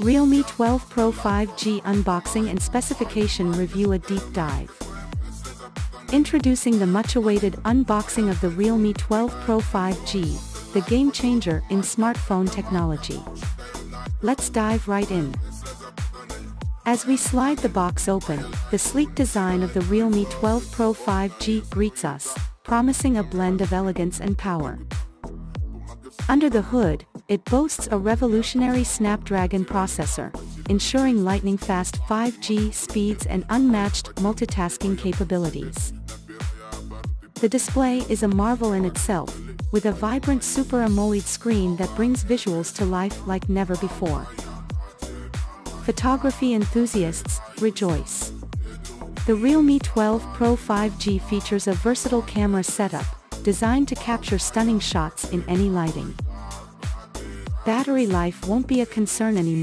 Realme 12 Pro 5G unboxing and specification review a deep dive. Introducing the much-awaited unboxing of the Realme 12 Pro 5G, the game changer in smartphone technology. Let's dive right in. As we slide the box open, the sleek design of the Realme 12 Pro 5G greets us, promising a blend of elegance and power. Under the hood, it boasts a revolutionary Snapdragon processor, ensuring lightning-fast 5G speeds and unmatched multitasking capabilities. The display is a marvel in itself, with a vibrant Super AMOLED screen that brings visuals to life like never before. Photography enthusiasts, rejoice. The Realme 12 Pro 5G features a versatile camera setup, designed to capture stunning shots in any lighting battery life won't be a concern anymore.